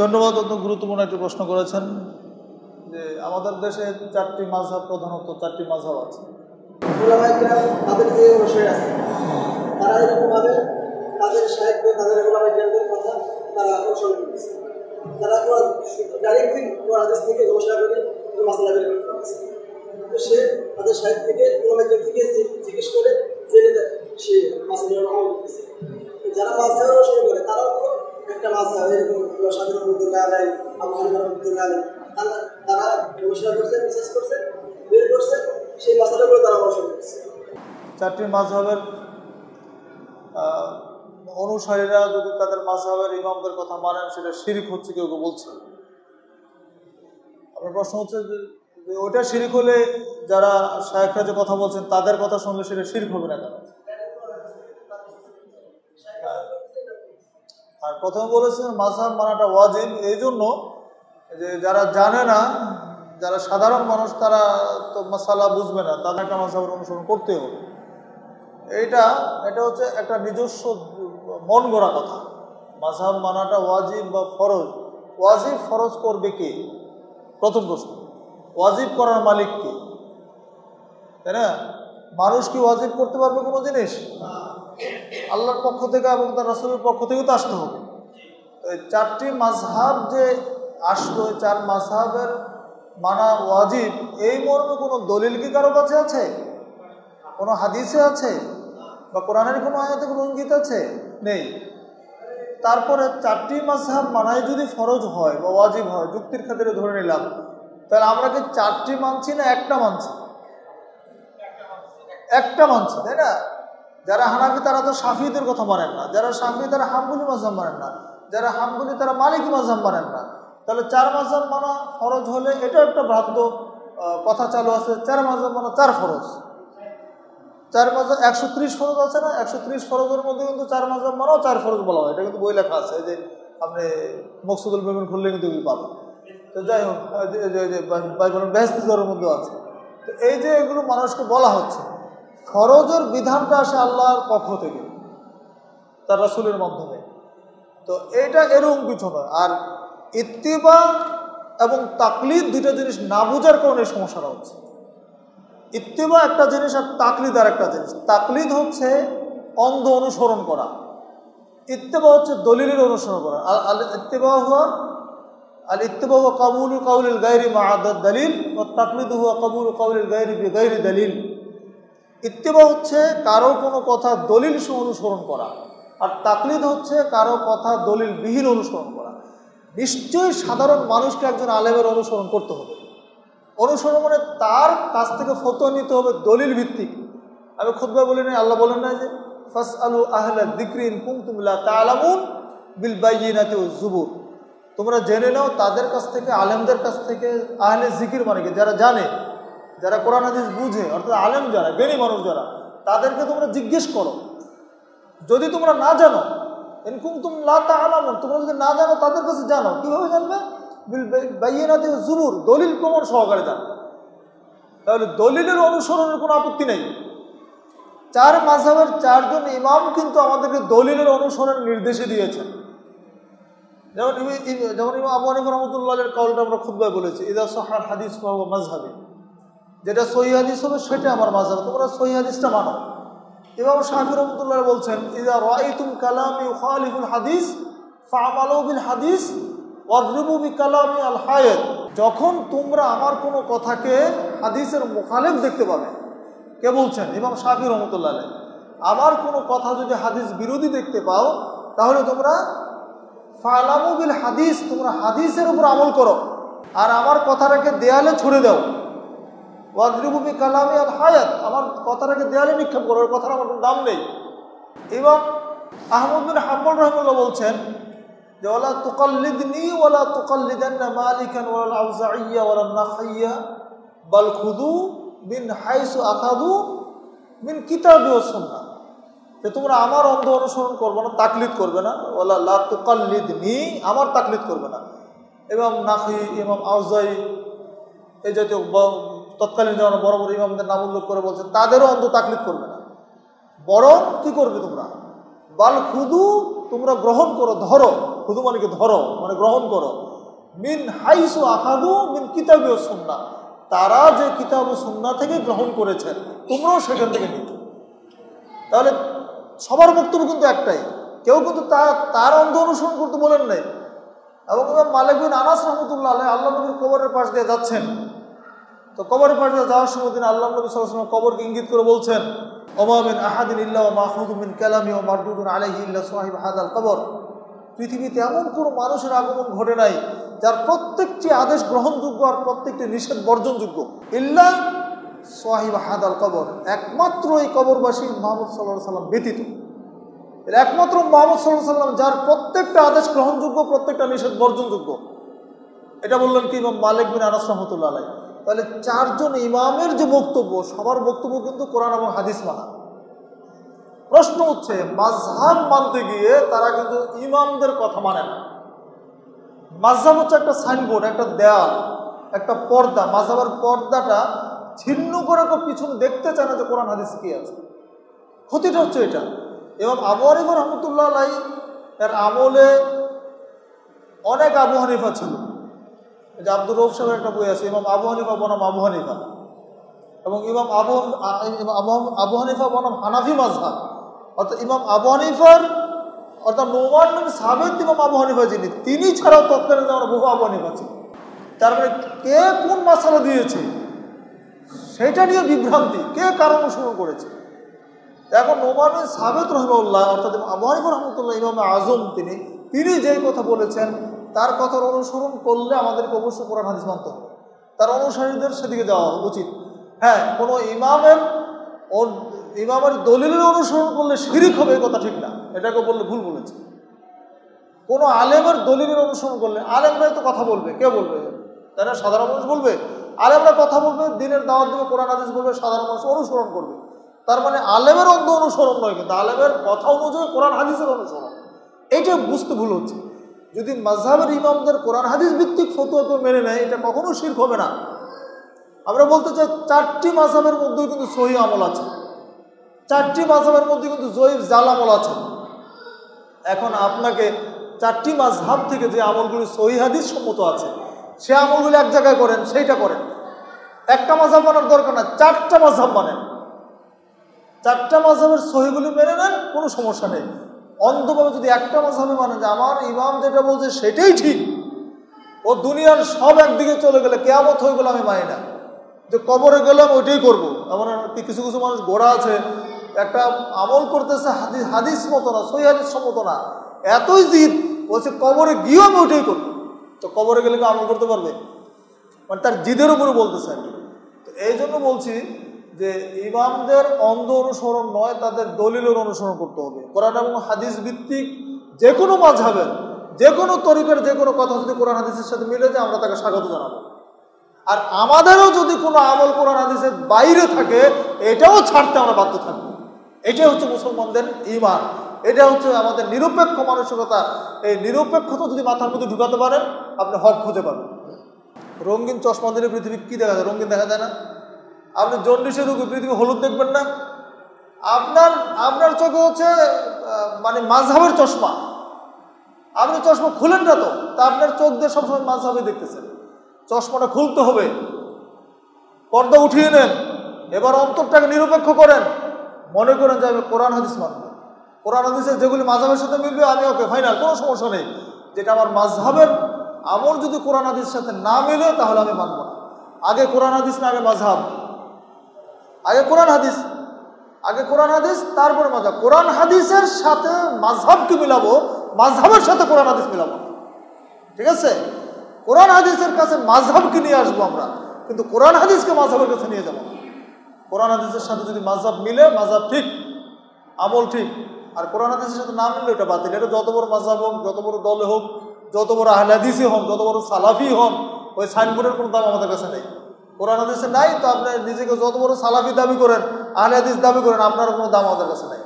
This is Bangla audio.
ধন্যবাদ অত্যন্ত গুরুত্বপূর্ণ একটি প্রশ্ন করেছেন যে আমাদের দেশে চারটি মাঝহাব প্রধানত চারটি মাঝহাব আছে। তাদের তারা এরকমভাবে তাদের তাদের কথা তারা আদেশ থেকে করে তো সে তাদের সাহিত্য থেকে করে জেনে দেয় সে মাসলা আমল করতেছে যারা মাঝহাব অনুসরণ করে তারাও তো একটা মাঝহাব এরকম স্বাধীন রহমতুল্লাহ আলাই আবু হানিফা রহমতুল্লাহ আলাই তারা তারা গবেষণা করছে রিসার্চ করছে বের করছে সেই মাসালাগুলো তারা অনুসরণ করছে চারটি মাঝহাবের অনুসারীরা যদি তাদের মাঝহাবের ইমামদের কথা মানেন, সেটা শিরিক হচ্ছে কেউ কেউ বলছে। আপনার প্রশ্ন হচ্ছে যে ওইটা শিরিক হলে যারা শায়করা যে কথা বলছেন, তাদের কথা শুনলে সেটা শিরিক হবে না কেন? আর প্রথমে বলেছেন মাঝহাব মানাটা ওয়াজিব এই জন্য যে যারা জানে না, যারা সাধারণ মানুষ, তারা তো মশালা বুঝবে না, তাদের একটা অনুসরণ করতে হবে। এইটা, এটা হচ্ছে একটা নিজস্ব মন গড়া কথা। মাঝহাব মানাটা ওয়াজিব বা ফরজ। ওয়াজিব ফরজ করবে কে? প্রথম প্রশ্ন। ওয়াজিব করার মালিক কে? তাই না? মানুষ কি ওয়াজিব করতে পারবে কোনো জিনিস? আল্লাহর পক্ষ থেকে এবং তার রাসুলের পক্ষ থেকেও তো আসতে হবে। চারটি মাঝহাব যে আসলো চার মাঝহাবের মানা ওয়াজিব, এই মর্মে কোনো দলিল কি কারও কাছে আছে? কোনো হাদিসে আছে? বা কোরআনের কোনো আয়াতে কোনো ইঙ্গিত আছে? নেই। তারপরে চারটি মাঝহাব মানায় যদি ফরজ হয় বা ওয়াজিব হয়, যুক্তির খাতিরে ধরে নিলাম, তাহলে আমরা কি চারটি মানছি না একটা মানছি? একটা মানছি, তাই না? যারা হানাফি তারা তো সাফিদের কথা মানেন না। যারা সাফি তারা হাম্বুলি মাঝহাব মানেন না। যারা হাম্বুলি তারা মালিক মাঝহাব মানেন না। তাহলে চার মাঝহাব মানা ফরজ হলে এটাও একটা ভ্রান্ত কথা চালু আছে। চার মাঝহাব মানা চার ফরজ। চার মাঝহাব একশো ত্রিশ ফরজ আছে না? একশো ত্রিশ ফরজের মধ্যে কিন্তু চার মাঝহাব মানাও, চার ফরজ বলা হয়। এটা কিন্তু বই লেখা আছে যে আপনি মকসুদুল মেমিন খুললে কিন্তু পাবেন। তো যাই হোক বাইবেলের বেহস্তিজরের মধ্যে আছে। তো এই যে এগুলো মানুষকে বলা হচ্ছে, ফরজের বিধানটা আসে আল্লাহর পক্ষ থেকে, তার রাসুলের মাধ্যমে। তো এটা এরকম কিছু নয়। আর ইত্তিবা এবং তাকলিদ দুটো জিনিস না বোঝার কারণে সমস্যাটা হচ্ছে। ইত্তিবা একটা জিনিস আর তাকলিদ আর একটা জিনিস। তাকলিদ হচ্ছে অন্ধ অনুসরণ করা। ইত্তেবা হচ্ছে দলিলের অনুসরণ করা। আর ইত্তেবা হওয়া আল ইত্তেবা হুয়া কাবুল কাউলিল গাইরি মাহাদ দলিল ও তাকলিদ হুয়া কাবুল কাউলিল গাইরি গাইরি দলিল। ইত্তেবা হচ্ছে কারও কোনো কথা দলিল সহ অনুসরণ করা। আর তাকলিদ হচ্ছে কারও কথা দলিল বিহীন অনুসরণ করা। নিশ্চয়ই সাধারণ মানুষকে একজন আলেমের অনুসরণ করতে হবে। অনুসরণ তার কাছ থেকে ফটো নিতে হবে দলিল ভিত্তিক। আমি খুদ্া বলি নাই, আল্লাহ বলেন না যে ফাস আলু আহলা দিক্রিন কুমতুমুল্লাহ তালামুন বিল বাইনাতে জুবুর তোমরা জেনে নাও, তাদের কাছ থেকে, আলেমদের কাছ থেকে আহলে জিকির মানে কি? যারা জানে, যারা কোরআন হাদিস বুঝে, অর্থাৎ আলেম যারা, বেনি মানুষ যারা, তাদেরকে তোমরা জিজ্ঞেস করো। যদি তোমরা না জানো এরকম তুমি লাতা আলামন তোমরা যদি না জানো, তাদের কাছে জানো কীভাবে জানবে? বাইয়েনাতে জুবুর দলিল প্রমাণ সহকারে জানবে তাহলে দলিলের অনুসরণের কোনো আপত্তি নেই। চার মাঝহের চারজন ইমাম কিন্তু আমাদেরকে দলিলের অনুসরণের নির্দেশে দিয়েছেন। যেমন যেমন ইমাম আবু হানিফা রহমতুল্লাহের কলটা আমরা খুবই বলেছি, ইদা সহার হাদিস মাঝহাবি যেটা সহি হাদিস হবে সেটা আমার মাঝহাব তোমরা সহি হাদিসটা মানো। ইমাম শাহি রহমতুল্লাহ বলছেন, ইদা রাইতুম কালামি খালিফুল হাদিস, ফামালু বিল হাদিস। ওয়াদরিবু বি কালামি আল হায়েদ যখন তোমরা আমার কোনো কথাকে হাদিসের মুখালেফ দেখতে পাবে, কে বলছেন? ইমাম শাহি রহমতুল্লাহ আমার কোনো কথা যদি হাদিস বিরোধী দেখতে পাও, তাহলে তোমরা ফালামু বিল হাদিস, তোমরা হাদিসের উপর আমল করো। আর আমার কথাটাকে দেয়ালে ছুড়ে দাও। ওয়াজরিবুবি কালামি আল হায়াত, আমার কথাটাকে দেয়ালে নিক্ষেপ করো, ওর কথার আমার দাম নেই। এবং আহমদ হাম্বল রহমুল্লাহ বলছেন যে ওলা তুকাল্লিদনি ওলা তুকাল্লিদান্না মালিকান ওয়াল আউজাইয়া ওয়ালা নাখাইয়া বাল খুদু বিন হাইসু আকাদু বিন কিতাবি ও যে তোমরা আমার অন্ধ অনুসরণ করবে না, তাকলিদ করবে না। ওলা লা তুকাল্লিদনি, আমার তাকলিদ করবে না। এবং নাখি ইমাম আউজাই এই জাতীয় তৎকালীন যেমন বড় বড় ইমামদের নাম উল্লেখ করে বলছেন তাদেরও অন্ধ তাকলিদ করবে না। বরং কি করবে তোমরা? বাল খুদু তোমরা গ্রহণ করো, ধরো। খুদু মানে কি ধরো? মানে গ্রহণ করো। মিন হাইসু আকাদু মিন কিতাবে ও সন্না। তারা যে কিতাব সন্না থেকে গ্রহণ করেছেন, তোমরাও সেখান থেকে নিত তাহলে সবার বক্তব্য কিন্তু একটাই। কেউ কিন্তু তা, তার অন্ধ অনুসরণ করতে বলেন নাই। এবং মালিক বিন আনাস রহমতুল্লাহ আল্লাহ আল্লাহ নবীর কবরের পাশ দিয়ে যাচ্ছেন। তো কবরের পাশ দিয়ে যাওয়ার সময় তিনি আল্লাহ নবী সাল্লাহ কবরকে ইঙ্গিত করে বলছেন ওমাবিন আহাদিন ইল্লা ও মাহমুদুমিন কালামি ও মারদুদুন আলহি ইল্লা সোহাইব হাদাল কবর। পৃথিবীতে এমন কোনো মানুষের আগমন ঘটে নাই, যার প্রত্যেকটি আদেশ গ্রহণযোগ্য আর প্রত্যেকটি নিষেধ বর্জনযোগ্য। ইল্লা সোহাইব হাদাল কবর, একমাত্র এই কবরবাসী মোহাম্মদ সাল্লাহ সাল্লাম ব্যতীত। একমাত্র মোহাম্মদ সাল্লাহ সাল্লাম, যার প্রত্যেকটা আদেশ গ্রহণযোগ্য, প্রত্যেকটা নিষেধ বর্জনযোগ্য। এটা বললেন কি ইমাম মালিক বিন আনাস রহমতুল্লাহ তাহলে চারজন ইমামের যে বক্তব্য, সবার বক্তব্য কিন্তু কোরআন এবং হাদিস মানা। প্রশ্ন হচ্ছে মাঝহাব মানতে গিয়ে তারা কিন্তু ইমামদের কথা মানে না। মাঝহাব হচ্ছে একটা সাইনবোর্ড, একটা দেয়াল, একটা পর্দা। মাঝহাবের পর্দাটা ছিন্ন করে কেউ পিছনে দেখতে চায় না যে কোরআন হাদিস কি আছে। ক্ষতিটা হচ্ছে এটা। এবং আবু হানিফা রহমতুল্লাহ আলাই এর আমলে অনেক আবু হানিফা ছিল। যে আব্দুর রৌফ সাহেবের একটা বই আছে, ইমাম আবু হানিফা বনাম আবু হানিফা। এবং ইমাম আবু আবু- আবু হানিফা বনাম হানাফি মাজহাব অর্থাৎ ইমাম আবু হানিফার, অর্থাৎ নোমান সাবেদ ইমাম আবু হানিফা যিনি, তিনি ছাড়াও তৎকালীন আমার বহু আবু হানিফা ছিল। তারপরে কে কোন মশালা দিয়েছে, সেটা নিয়ে বিভ্রান্তি, কে কারণ অনুসরণ করেছে। এখন নোমান সাবেদ রহমউল্লাহ অর্থাৎ আবু হানিফা রহমতুল্লাহ ইমাম আজম তিনি তিনি যেই কথা বলেছেন, তার কথার অনুসরণ করলে আমাদেরকে অবশ্যই কোরআন হাদিস মানতে হবে। তার অনুসারীদের সেদিকে যাওয়া উচিত। হ্যাঁ কোনো ইমামের ইমামের দলিলের অনুসরণ করলে শিরিক হবে কথা ঠিক না। এটাকে বললে ভুল বলেছে। কোনো আলেমের দলিলের অনুসরণ করলে, আলেমরাই তো কথা বলবে, কে বলবে? তাই না সাধারণ মানুষ বলবে। আলেমরা কথা বলবে, দিনের দাওয়াত দেবে, কোরআন, হাদিস বলবে, সাধারণ মানুষ অনুসরণ করবে। তার মানে আলেমের অন্ধ অনুসরণ নয় কিন্তু আলেমের কথা অনুযায়ী কোরআন, হাদিসের অনুসরণ। এইটা বুঝতে ভুল হচ্ছে। যদি মাঝহাবের ইমামদের কোরআন, হাদিস ভিত্তিক ফতুয়া কেউ মেনে নেয়, এটা কখনো শির্ক হবে না। আমরা বলতে চাই চারটি মাঝহাবের মধ্যেও কিন্তু সহি আমল আছে। চারটি মাঝহাবের মধ্যে কিন্তু জয়ীফ জাল আমল আছে। এখন আপনাকে চারটি মাঝহাব থেকে যে আমলগুলি সহি হাদিস সম্মত আছে, সে আমলগুলি এক জায়গায় করেন, সেইটা করেন। একটা মাঝহাব মানার দরকার না চারটা মাঝহাব মানেন। চারটা মাঝহাবের সহিগুলি মেনে নেন, কোনো সমস্যা নেই। অন্ধভাবে যদি একটা মাঝহাবে মানে যে আমার ইমাম যেটা বলছে সেটাই ঠিক, ও দুনিয়ার সব একদিকে চলে গেলে কেয়ামত হয়ে গেলে আমি মানি না। যে কবরে গেলাম ওইটাই করব। এমন কিছু কিছু মানুষ গোড়া আছে, একটা আমল করতেছে হাদিস হাদিস মতো না সই হাদিস সম্মতো না। এতই জিদ বলছে কবরে গিয়েও আমি ওইটাই করব। তো কবরে গেলে আমল করতে পারবে? মানে তার জিদের উপরে বলতেছে আর তো এই জন্য বলছি যে ইমামদের অন্ধ অনুসরণ নয়, তাদের দলিলের অনুসরণ করতে হবে। কোরআন এবং হাদিস ভিত্তিক যে কোনো মাঝহাবের, যে কোনো তরিকের যে কোনো কথা যদি কোরআন হাদিসের সাথে মিলে যায়, আমরা তাকে স্বাগত জানাব। আর আমাদেরও যদি কোনো আমল কোরআন হাদিসের বাইরে থাকে, এটাও ছাড়তে আমরা বাধ্য থাকব। এটাই হচ্ছে মুসলমানদের ইমান এটা হচ্ছে আমাদের নিরপেক্ষ মানসিকতা। এই নিরপেক্ষতা যদি মাথার মধ্যে ঢুকাতে পারেন, আপনি হক খুঁজে পাবেন। রঙিন চশমা দিলে পৃথিবী কী দেখা যায়? রঙিন দেখা যায় না। আপনি জন্ডিসের রোগে পৃথিবী হলুদ দেখবেন না। আপনার আপনার চোখে হচ্ছে মানে মাঝহাবের চশমা। আপনি চশমা খুলেন না তো, তা আপনার চোখ দিয়ে সবসময় মাঝহাবে দেখতেছেন। চশমাটা খুলতে হবে। পর্দা উঠিয়ে নেন। এবার অন্তরটাকে নিরপেক্ষ করেন। মনে করেন যে আমি কোরআন হাদিস মানব। কোরআন হাদিসের যেগুলি মাঝহাবের সাথে মিলবে, আমি ওকে ফাইনাল কোনো সমস্যা নেই। যেটা আমার মাঝহাবের আমল যদি কোরআন হাদিসের সাথে না মিলে, তাহলে আমি মানব না। আগে কোরআন হাদিস না, আগে মাঝহাব। আগে কোরআন হাদিস। আগে কোরআন হাদিস, তারপরে মাঝহাব। কোরআন হাদিসের সাথে মাঝহাবকে মিলাবো, মাঝহাবের সাথে কোরআন হাদিস মিলাবো। ঠিক আছে? কোরআন হাদিসের কাছে মাঝহাবকে নিয়ে আসব আমরা, কিন্তু কোরআন হাদিসকে মাঝহাবের কাছে নিয়ে যাব। কোরআন হাদিসের সাথে যদি মাঝহাব মিলে মাঝহাব ঠিক, আমল ঠিক, আর কোরআন হাদিসের সাথে না মিললে ওটা বাতিল। এটা যত বড় মাঝহাব হোক, যত বড় দলে হোক, যত বড় আহলে হাদিসই হন, যত বড় সালাফি হন, ওই সাইনবোর্ডের কোনো দাম আমাদের কাছে নেই। কোরআন হাদিসে নাই, তো আপনি নিজেকে যত বড় সালাফি দাবি করেন, আহলে হাদিস দাবি করেন আপনার কোনো দাম আমাদের কাছে নাই।